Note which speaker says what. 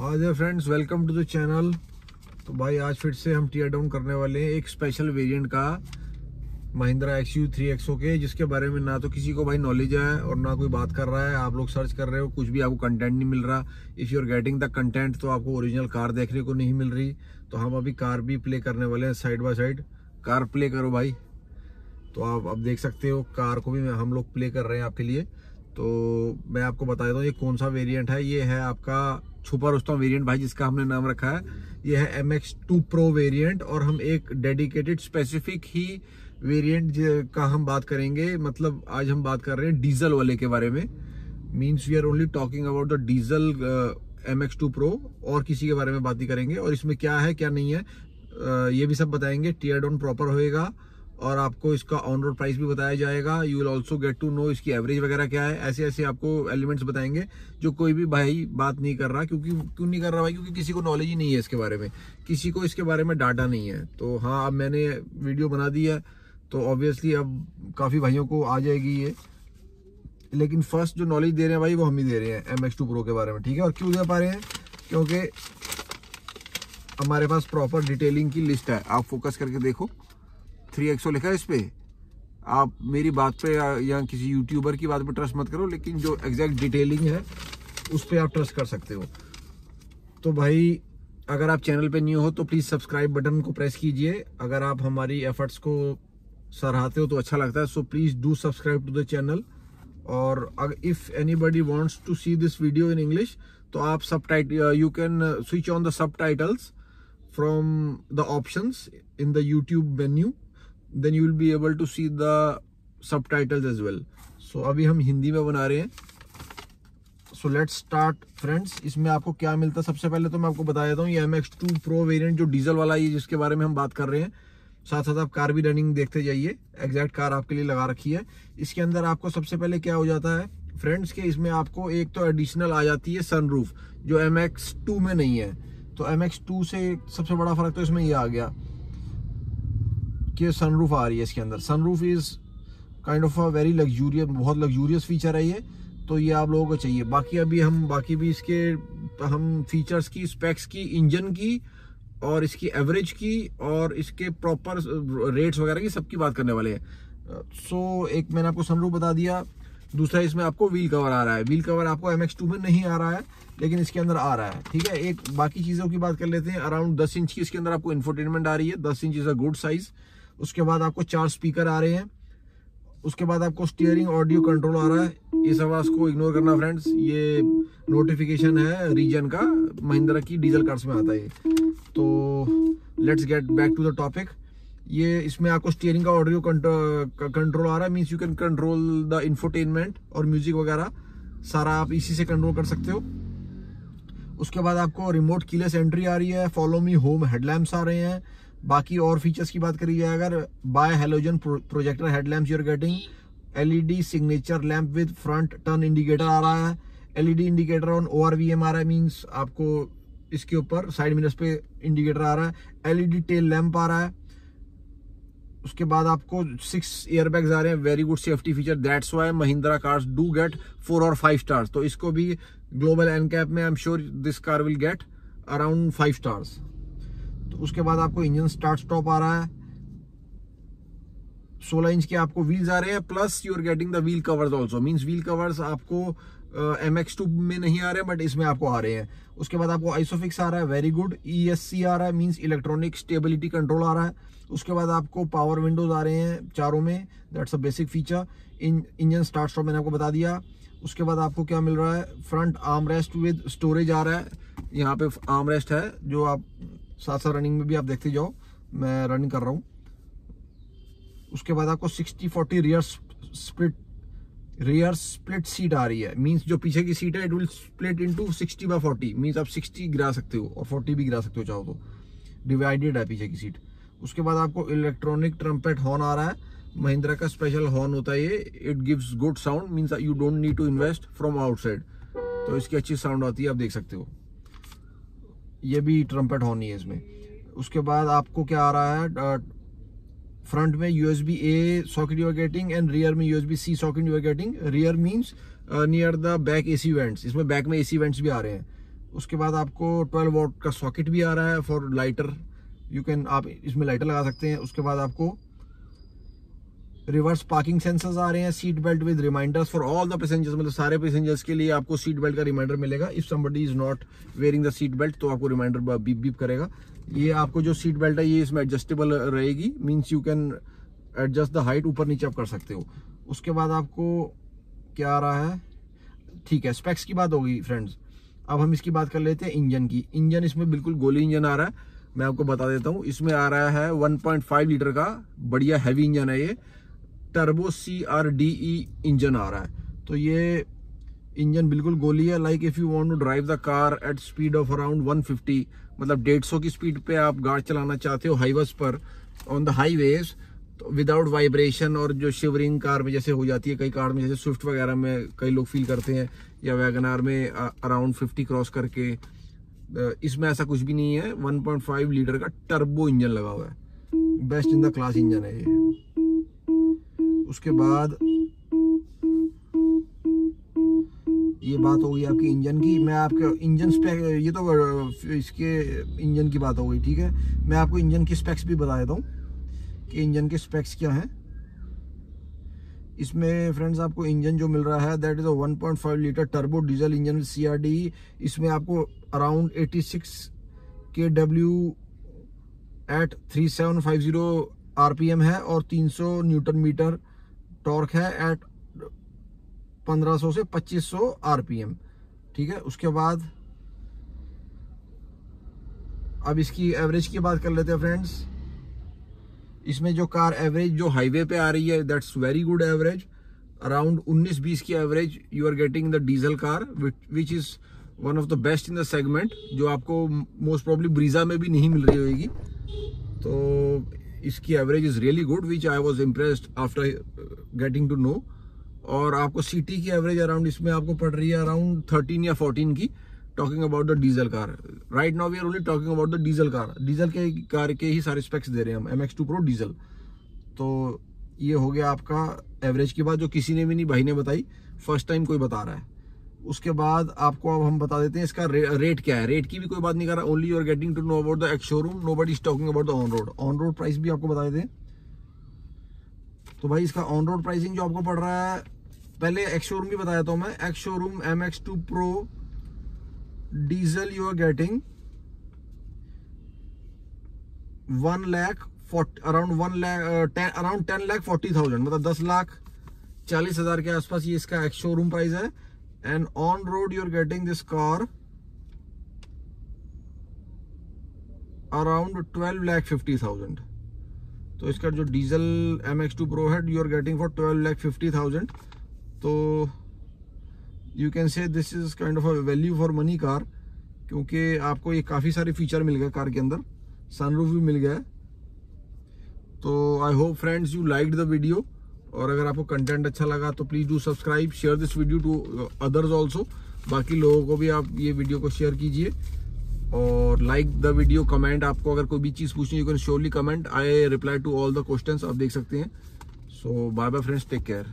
Speaker 1: हाँ जय friends welcome to the channel तो भाई, आज फिर से हम टीयर डाउन करने वाले हैं एक स्पेशल वेरिएंट का Mahindra X U three X O के, जिसके बारे में ना तो किसी को भाई नॉलेज है और ना कोई बात कर रहा है। आप लोग सर्च कर रहे हो, कुछ भी आपको कंटेंट नहीं मिल रहा। If you are getting the content तो आपको ओरिजिनल कार देखने को नहीं मिल रही। तो हम अभी कार भी प्ले करने वाले हैं side by side car play करो भाई। तो आप अब देख सकते हो कार को भी हम लोग प्ले कर रहे हैं आपके लिए। तो मैं आपको बता देता हूँ, ये कौन सा वेरिएंट है? ये है आपका छुपा रुस्तम वेरिएंट भाई जिसका हमने नाम रखा है ये है M X two pro variant और हम एक डेडिकेटेड स्पेसिफिक ही वेरिएंट का हम बात करेंगे। मतलब आज हम बात कर रहे हैं डीजल वाले के बारे में। Means we are only talking about the diesel M X two pro और किसी के बारे में बात ही करेंगे। और इसमें क्या है क्या नहीं है uh, ये भी सब बताएँगे। टीयर डाउन प्रॉपर होएगा। और आपको इसका ऑन रोड प्राइस भी बताया जाएगा। You will also get to know इसकी एवरेज वगैरह क्या है। ऐसे ऐसे आपको एलिमेंट्स बताएँगे, जो कोई भी भाई बात नहीं कर रहा, क्योंकि, क्यों नहीं कर रहा भाई? क्योंकि किसी को नॉलेज ही नहीं है इसके बारे में। किसी को इसके बारे में डाटा नहीं है। तो हाँ अब मैंने वीडियो बना दी है तो ऑब्वियसली अब काफ़ी भाइयों को आ जाएगी ये। लेकिन फ़र्स्ट जो नॉलेज दे रहे हैं भाई, वो हम ही दे रहे हैं एम एक्स टू प्रो के बारे में, ठीक है? और क्यों दे पा रहे हैं? क्योंकि हमारे पास प्रॉपर डिटेलिंग की लिस्ट है। आप फोकस करके देखो। थ्री एक्सो लिखा है इस पर आप मेरी बात पे या, या किसी यूट्यूबर की बात पे ट्रस्ट मत करो लेकिन जो एग्जैक्ट डिटेलिंग है उस पर आप ट्रस्ट कर सकते हो। तो भाई अगर आप चैनल पे न्यू हो तो प्लीज़ सब्सक्राइब बटन को प्रेस कीजिए। अगर आप हमारी एफर्ट्स को सराहते हो तो अच्छा लगता है। So please do subscribe to the channel और if anybody wants to see this video in English तो आप सब you can switch on the subtitles from the option in the YouTube menu then you will be able to see the subtitles as well so अभी हम हिंदी में बना रहे हैं। So let's start friends इसमें आपको क्या मिलता? है सबसे पहले तो मैं आपको बता देता हूँ, ये M X two pro variant जो डीजल वाला है जिसके बारे में हम बात कर रहे हैं। साथ साथ आप कार भी रनिंग देखते जाइए। एग्जैक्ट कार आपके लिए लगा रखी है। इसके अंदर आपको सबसे पहले क्या हो जाता है फ्रेंड्स के इसमें आपको एक तो एडिशनल आ जाती है सनरूफ जो एम एक्स टू में नहीं है। तो एम एक्स टू से सबसे बड़ा फ़र्क तो इसमें ये आ गया। कि सनरूफ आ रही है इसके अंदर। Sunroof is kind of a very luxurious बहुत लग्जूरियस फीचर है ये तो ये आप लोगों को चाहिए। बाकी अभी हम बाकी भी इसके हम फीचर्स की स्पेक्स की इंजन की और इसकी एवरेज की और इसके प्रॉपर रेट्स वगैरह की सबकी बात करने वाले हैं। सो so, एक मैंने आपको सनरूफ बता दिया दूसरा इसमें आपको व्हील कवर आ रहा है। व्हील कवर आपको एम में नहीं आ रहा है लेकिन इसके अंदर आ रहा है ठीक है? एक बाकी चीज़ों की बात कर लेते हैं। अराउंड दस इंच की इसके अंदर आपको इन्फोटेनमेंट आ रही है। दस inch is a good size उसके बाद आपको चार स्पीकर आ रहे हैं। उसके बाद आपको स्टीयरिंग ऑडियो कंट्रोल आ रहा है। इस आवाज़ को इग्नोर करना फ्रेंड्स ये नोटिफिकेशन है रीजन का। महिंद्रा की डीजल कार्स में आता है तो let's get back to the topic ये इसमें आपको स्टीयरिंग का ऑडियो कंट्रोल आ रहा है। Means you can control the infotainment और म्यूज़िक वगैरह। सारा आप इसी से कंट्रोल कर सकते हो। उसके बाद आपको रिमोट कीलेस एंट्री आ रही है। फॉलो मी होम हेडलैम्प्स आ रहे हैं। बाकी और फीचर्स की बात करी जाए, अगर bi halogen projector headlamp you're getting LED signature lamp with front turn indicator आ रहा है। LED indicator on O R V M आ रहा है मीन्स आपको इसके ऊपर साइड मिरर्स पे इंडिकेटर आ रहा है। एलईडी टेल लैंप आ रहा है। उसके बाद आपको सिक्स एयरबैग्स आ रहे हैं। Very good safety feature that's why Mahindra cars do get four और फाइव स्टार्स तो इसको भी ग्लोबल एनकैप में I am sure this car will get around five stars तो उसके बाद आपको इंजन स्टार्ट स्टॉप आ रहा है। 16 इंच के आपको व्हील्स आ रहे हैं plus you are getting the wheel covers also means wheel covers आपको एम एक्स टू में नहीं आ रहे बट इसमें आपको आ रहे हैं। उसके बाद आपको आइसोफिक्स आ रहा है very good E S C आ रहा है मीन्स इलेक्ट्रॉनिक स्टेबिलिटी कंट्रोल आ रहा है। उसके बाद आपको पावर विंडोज़ आ रहे हैं चारों में that's a basic feature in engine start stop मैंने आपको बता दिया। उसके बाद आपको क्या मिल रहा है front arm rest with storage आ रहा है। यहाँ पे आर्म रेस्ट है, जो आप साथ साथ रनिंग में भी आप देखते जाओ, मैं रनिंग कर रहा हूँ। उसके बाद आपको 60 40 rear split rear split seat आ रही है। मींस जो पीछे की सीट है it will split into 60 by 40 means आप 60 गिरा सकते हो और 40 भी गिरा सकते हो चाहो तो। डिवाइडेड है पीछे की सीट उसके बाद आपको इलेक्ट्रॉनिक ट्रम्पेट हॉर्न आ रहा है। महिंद्रा का स्पेशल हॉर्न होता है ये। It gives good sound means you don't need to invest from outside तो इसकी अच्छी साउंड आती है, आप देख सकते हो। ये भी ट्रम्पेट हॉर्न ही इसमें। उसके बाद आपको क्या आ रहा है फ्रंट में U S B A socket you are getting and rear में U S B C socket you are getting rear means near the back A C vents इसमें बैक में ए सी वेंट्स भी आ रहे हैं। उसके बाद आपको 12 वोट का सॉकेट भी आ रहा है फॉर लाइटर यू कैन आप इसमें लाइटर लगा सकते हैं। उसके बाद आपको रिवर्स पार्किंग सेंसर्स आ रहे हैं seat belt with reminders for all the passengers मतलब सारे पैसेंजर्स के लिए आपको सीट बेल्ट का रिमाइंडर मिलेगा। If somebody is not wearing the seat belt तो आपको रिमाइंडर बीप बीप करेगा। ये आपको जो सीट बेल्ट है, ये इसमें एडजस्टेबल रहेगी। Means you can adjust the height ऊपर नीचे आप कर सकते हो। उसके बाद आपको क्या आ रहा है? ठीक है स्पेक्स की बात होगी फ्रेंड्स अब हम इसकी बात कर लेते हैं इंजन की। इंजन इसमें बिल्कुल गोली इंजन आ रहा है। मैं आपको बता देता हूँ। इसमें आ रहा है 1.5 लीटर का बढ़िया हैवी इंजन है ये। Turbo C R D E engine आ रहा है। तो ये इंजन बिल्कुल गोली है। Like if you want to drive the car at speed of around 150 मतलब 150 की स्पीड पे आप गाड़ी चलाना चाहते हो हाईवेज पर ऑन द हाईवेज तो विदाउट वाइब्रेशन और जो शिवरिंग कार में जैसे हो जाती है, कई कार में जैसे स्विफ्ट वगैरह में कई लोग फील करते हैं, या वैगनार में अराउंड 50 क्रॉस करके इसमें ऐसा कुछ भी नहीं है। 1.5 लीटर का टर्बो इंजन लगा हुआ है। Best in the class engine है ये। उसके बाद ये बात हो गई आपकी इंजन की। मैं आपके इंजन स्पेक ये तो इसके इंजन की बात हो गई, ठीक है? मैं आपको इंजन की स्पेक्स भी बता देता हूँ कि इंजन के स्पेक्स क्या हैं। इसमें फ्रेंड्स आपको इंजन जो मिल रहा है that is a 1.5 litre turbo diesel engine with see इसमें आपको around 86 K W at three seven five 3750 RPM है और 300 न्यूटन मीटर टॉर्क है एट 1500 से 2500 आरपीएम। ठीक है? उसके बाद अब इसकी एवरेज की बात कर लेते हैं फ्रेंड्स इसमें जो कार एवरेज जो हाईवे पे आ रही है that's very good average around 19-20 की average you are getting the diesel car which is one of the best in the segment जो आपको मोस्ट प्रॉब्ली ब्रीजा में भी नहीं मिल रही होगी। तो इसकी average is really good which I was impressed after getting to know और आपको सिटी की एवरेज अराउंड इसमें आपको पड़ रही है अराउंड थर्टीन या फोर्टीन की talking about the diesel car right now we are only talking about the diesel car diesel के कार के ही सारे स्पेक्स दे रहे हैं हम M X two pro diesel तो ये हो गया आपका एवरेज की बात, जो किसी ने भी नहीं, भाई ने बताई फ़र्स्ट टाइम कोई बता रहा है। उसके बाद आपको अब हम बता देते हैं इसका रे, रेट क्या है। रेट की भी कोई बात नहीं कर रहा। Only you are getting to know about the ex showroom no but is talking about the on road on road price भी आपको बता देते हैं। तो भाई इसका ऑन रोड प्राइसिंग जो आपको पड़ रहा है पहले एक्स शोरूम भी बताया था मैं। Ex showroom M X two pro diesel getting 1 lakh 40 around 1 lakh uh, 10 around 10 lakh 40 thousand मतलब 10 लाख चालीस हज़ार के आसपास ये इसका एक्स शोरूम प्राइस है। On road you are getting this car around 12 lakh 50 thousand तो इसका जो diesel M X two pro है you are getting for 12 lakh 50 thousand तो you can say this is kind of a value for money car क्योंकि आपको ये काफ़ी सारे फीचर मिल गए कार के अंदर। सनरूफ भी मिल गया है। तो I hope friends you like the video और अगर आपको कंटेंट अच्छा लगा तो please do subscribe share this video to others also बाकी लोगों को भी आप ये वीडियो को शेयर कीजिए। और लाइक द वीडियो कमेंट आपको अगर कोई भी चीज़ पूछनी you can surely comment I reply to all the question आप देख सकते हैं। So bye bye friends take care